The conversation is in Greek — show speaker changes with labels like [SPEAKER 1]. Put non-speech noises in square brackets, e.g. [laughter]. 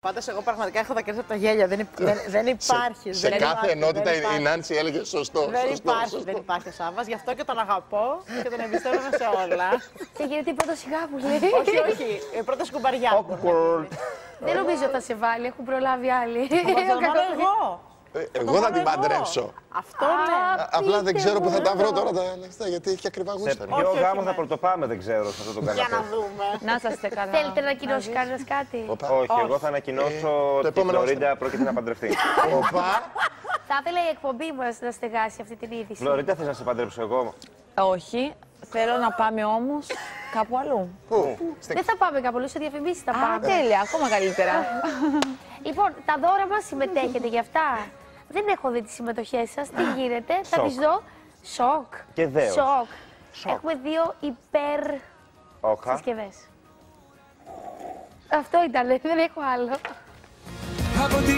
[SPEAKER 1] Πάντως, εγώ πραγματικά έχω δακρύσει από τα γέλια. Δεν, υπ- δεν, δεν υπάρχει.
[SPEAKER 2] Σε
[SPEAKER 1] δεν
[SPEAKER 2] κάθε
[SPEAKER 1] υπάρχει,
[SPEAKER 2] ενότητα
[SPEAKER 1] δεν
[SPEAKER 2] η- η
[SPEAKER 1] υπάρχει.
[SPEAKER 2] Νάνση έλεγε σωστό.
[SPEAKER 1] Δεν
[SPEAKER 2] σωστό,
[SPEAKER 1] υπάρχει,
[SPEAKER 2] σωστό.
[SPEAKER 1] δεν υπάρχει ο Σάββας, γι' αυτό και τον αγαπώ και τον εμπιστεύομαι σε όλα.
[SPEAKER 3] Και γίνεται πρώτο σιγά που λέει.
[SPEAKER 1] όχι, όχι, η πρώτα σκουμπαριά.
[SPEAKER 2] Awkward.
[SPEAKER 3] Δεν νομίζω θα σε βάλει, έχουν προλάβει άλλοι.
[SPEAKER 1] Θα το βάλω εγώ.
[SPEAKER 2] Ε, Εγώ θα την
[SPEAKER 1] βάλω εγώ.
[SPEAKER 2] παντρεύσω.
[SPEAKER 1] Αυτό ναι.
[SPEAKER 2] Α, Απλά δεν
[SPEAKER 3] πείτε
[SPEAKER 2] ξέρω που θα
[SPEAKER 3] μου.
[SPEAKER 2] τα βρω τώρα τα λεφτά γιατί έχει ακριβά
[SPEAKER 4] Σε
[SPEAKER 2] γούστα.
[SPEAKER 4] ποιο
[SPEAKER 1] όχι,
[SPEAKER 4] γάμο
[SPEAKER 1] ναι.
[SPEAKER 4] θα πρωτοπάμε, δεν ξέρω, σε αυτό το
[SPEAKER 1] Για
[SPEAKER 4] καναπέ.
[SPEAKER 1] να δούμε.
[SPEAKER 5] Να είσαστε καλά.
[SPEAKER 3] Θέλετε να ανακοινώσει κανένας κάτι;
[SPEAKER 2] Οπα.
[SPEAKER 4] Όχι, εγώ θα
[SPEAKER 2] Ε,
[SPEAKER 4] ανακοινώσω
[SPEAKER 2] το
[SPEAKER 4] ότι η
[SPEAKER 2] επόμενο
[SPEAKER 4] Φλωρίντα πρόκειται να παντρευτεί. [laughs]
[SPEAKER 2] Οπα.
[SPEAKER 3] Θα ήθελα η εκπομπή μας να στεγάσει αυτή την είδηση.
[SPEAKER 4] Φλωρίντα, θες να σε παντρέψω εγώ;
[SPEAKER 5] Όχι. Θέλω να πάμε όμως κάπου αλλού.
[SPEAKER 2] Πού;
[SPEAKER 3] Δεν θα πάμε κάπου αλλού, σε διαφημίσεις θα
[SPEAKER 5] Α,
[SPEAKER 3] πάμε.
[SPEAKER 5] τέλεια, ακόμα καλύτερα.
[SPEAKER 3] Λοιπόν, τα δώρα μας συμμετέχετε γι' αυτά; Δεν έχω δει τις συμμετοχές σας. Τι γίνεται, θα
[SPEAKER 4] Σοκ.
[SPEAKER 3] τις δω. Σοκ.
[SPEAKER 4] Και δέος.
[SPEAKER 3] Σοκ. Έχουμε δύο υπερ
[SPEAKER 4] Όχα.
[SPEAKER 3] συσκευές. Αυτό ήταν, δεν έχω άλλο.
[SPEAKER 6] Από τη